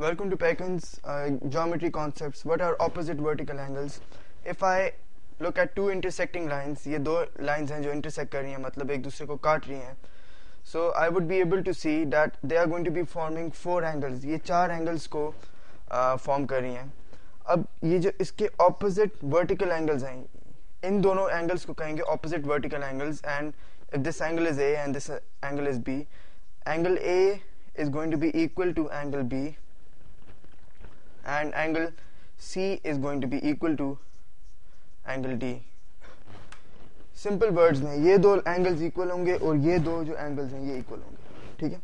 Welcome to Pekin's uh, geometry concepts. What are opposite vertical angles? If I look at two intersecting lines, ये दो lines हैं जो intersect कर रही हैं मतलब एक दूसरे को काट रही हैं So I would be able to see that they are going to be forming four angles. ये चार angles को uh, form कर रही हैं अब ये जो इसके opposite vertical angles हैं इन दोनों angles को कहेंगे opposite vertical angles and if this angle is A and this angle is B, angle A is going to be equal to angle B and angle C is going to be equal to angle D. Simple words में ये दो angles equal होंगे और ये दो जो angles हैं, ये इक्वल होंगे। ठीक है?